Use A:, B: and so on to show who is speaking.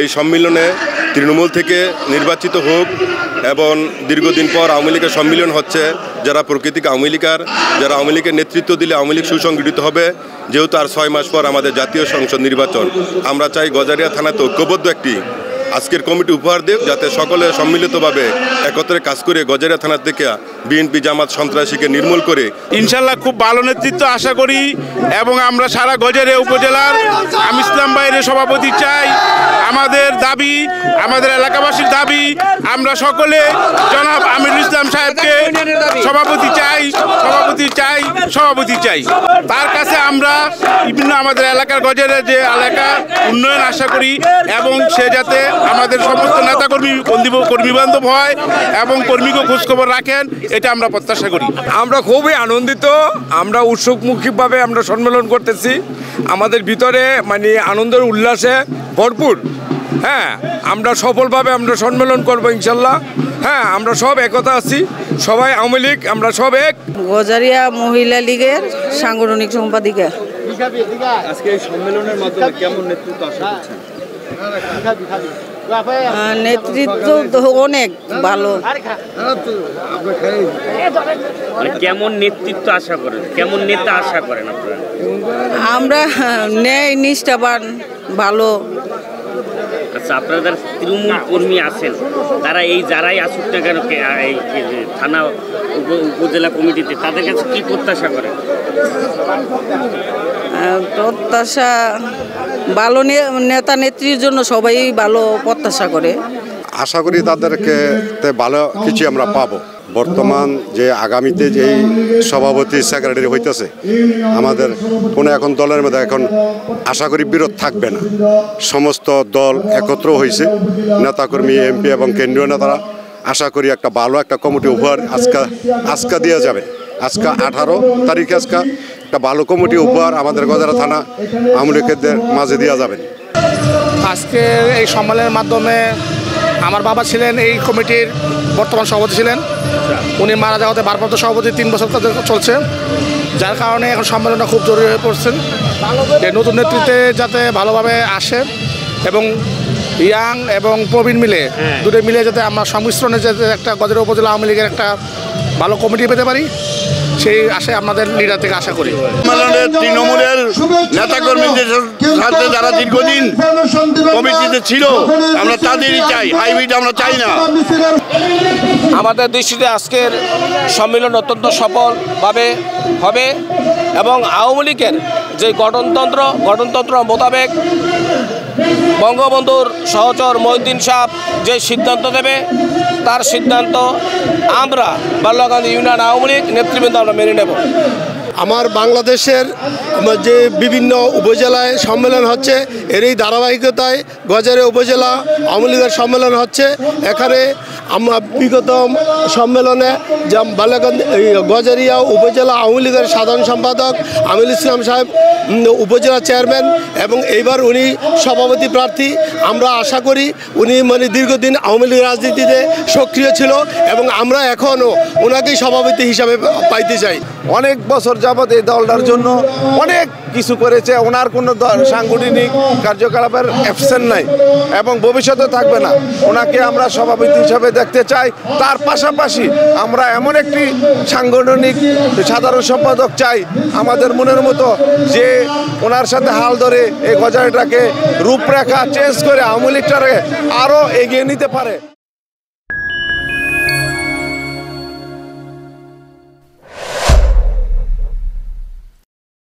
A: এই সম্মিলনে তৃণমূল থেকে নির্বাচিত হোক এবং দীর্ঘদিন পর আওয়ামী লীগের সম্মিলন হচ্ছে, যারা প্রকৃতিক আওয়ামী লীগার, যারা আওয়ামী লীগের নেতৃত্ব দিলে আওয়ামী লীগ সুসংগঠিত হবে, যেহেতু আর ছয় মাস পর আমাদের জাতীয় সংসদ নির্বাচন। আমরা চাই গজারিয়া থানাতে ঐক্যবদ্ধ একটি আজকের কমিটি উপহার দেব যাতে সকলে সম্মিলিতভাবে একত্রে কাজ করে গজারিয়া থানার থেকে বিএনপি জামাত সন্ত্রাসীকে নির্মূল করে
B: ইনশাল্লাহ খুব ভালো নেতৃত্ব আশা করি এবং আমরা সারা গজেরে উপজেলার, আমি ইসলাম বাইরের সভাপতি চাই। আমাদের দাবি, আমাদের এলাকাবাসীর দাবি, আমরা সকলে জনাব আমির ইসলাম সাহেবকে সভাপতি চাই সভাপতি চাই সভাপতি চাই। তার কাছে আমরা বিভিন্ন আমাদের এলাকার গজের যে এলাকা উন্নয়ন আশা করি, এবং সে যাতে আমাদের সমস্ত নেতাকর্মী কর্মী কর্মী বান্ধব হয় এবং কর্মীকে খোঁজখবর রাখেন এটা আমরা প্রত্যাশা করি।
C: আমরা খুবই আনন্দিত আমরা উৎসুকমুখীভাবে আমরা সম্মেলন করতেছি। আমাদের ভিতরে মানে আনন্দের উল্লাসে ভরপুর। হ্যাঁ আমরা সফলভাবে আমরা সম্মেলন করব ইনশাল্লাহ। হ্যাঁ আমরা সব একতা আছি সবাই আওয়ামী লীগ আমরা সব এক।
D: গজারিয়া মহিলা লীগের সাংগঠনিক সম্পাদিকা।
E: আজকে এই সম্মেলনের মাধ্যমে কেমন নেতৃত্ব আশা করছেন?
D: নেতৃত্ব তো অনেক ভালো।
F: মানে কেমন নেতৃত্ব আশা করেন? কেমন নেতা আশা করেন আপনারা?
D: আমরা ন্যায় নিষ্ঠাবান ভালো।
F: আচ্ছা আপনারা তৃণমূল কর্মী আছেন। তারা এই যারাই আসুক না কেন এই যে থানা উপ- উপজেলা কমিটিতে তাদের কাছে কি প্রত্যাশা করেন?
D: প্রত্যাশা ভালো নেতা নেত্রীর জন্য সবাই ভালো প্রত্যাশা করে।
G: আশা করি তাদেরকে ভালো কিছু আমরা পাবো। বর্তমান যে আগামীতে যেই সভাপতি সেক্রেটারি হইতেছে, আমাদের কোনো এখন দলের মধ্যে এখন আশা করি বিরোধ থাকবে না। সমস্ত দল একত্র হয়েছে নেতাকর্মী, এমপি এবং কেন্দ্রীয় নেতারা। আশা করি একটা ভালো একটা কমিটি উপহার আজকা আজকা দেওয়া যাবে। আজকা আঠারো তারিখে আজকা একটা ভালো কমিটি উপহার আমাদের গজারা থানা আমলিকেদের মাঝে দেওয়া যাবে।
H: আজকে এই সম্মেলনের মাধ্যমে আমার বাবা ছিলেন এই কমিটির বর্তমান সভাপতি ছিলেন। উনি মারা যাওয়াতে ভারপ্রাপ্ত সভাপতি তিন বছর তাদের চলছে। যার কারণে এখন সম্মেলনটা খুব জরুরি হয়ে পড়ছেন যে নতুন নেতৃত্বে যাতে ভালোভাবে আসে এবং ইয়াং এবং প্রবীণ মিলে দুটো মিলে যাতে আমরা সংমিশ্রণে যাতে একটা গজের উপজেলা আওয়ামী লীগের একটা ভালো কমিটি পেতে পারি। সেই আশায় আমাদের লিডার থেকে আশা করি।
B: তৃণমূলের নেতাকর্মীদের সাথে যারা দীর্ঘদিন কমিটিতে ছিল আমরা তাদেরই চাই হাইব্রিড আমরা চাই না।
C: আমাদের দৃষ্টিতে আজকের সম্মেলন অত্যন্ত সফলভাবে হবে এবং আওয়ামী লীগের যে গঠনতন্ত্র গঠনতন্ত্র মোতাবেক বঙ্গবন্ধুর সহচর মহিউদ্দিন সাহেব যে সিদ্ধান্ত দেবে তার সিদ্ধান্ত আমরা বাল্যকান্দি ইউনিয়ন আওয়ামী লীগ নেতৃবৃন্দ আমরা মেনে নেব।
H: আমার বাংলাদেশের যে বিভিন্ন উপজেলায় সম্মেলন হচ্ছে এরই ধারাবাহিকতায় গজারে উপজেলা আওয়ামী সম্মেলন হচ্ছে। এখানে আমরা বিগত সম্মেলনে এই গজারিয়া উপজেলা আওয়ামী লীগের সাধারণ সম্পাদক আমিল ইসলাম সাহেব উপজেলা চেয়ারম্যান এবং এইবার উনি সভাপতি প্রার্থী। আমরা আশা করি উনি মানে দীর্ঘদিন আওয়ামী লীগ রাজনীতিতে সক্রিয় ছিল এবং আমরা এখনও ওনাকেই সভাপতি হিসাবে পাইতে চাই।
I: অনেক বছর যাবৎ এই দলটার জন্য অনেক কিছু করেছে। ওনার কোনো সাংগঠনিক কার্যকলাপের অ্যাবসেন্ট নাই এবং ভবিষ্যতে থাকবে না। ওনাকে আমরা সভাপতি হিসাবে দেখতে চাই। তার পাশাপাশি আমরা এমন একটি সাংগঠনিক সাধারণ সম্পাদক চাই। আমাদের মনের মতো যে ওনার সাথে হাল ধরে এই গজারিটাকে রূপরেখা চেঞ্জ করে আওয়ামী লীগটাকে আরও এগিয়ে নিতে পারে।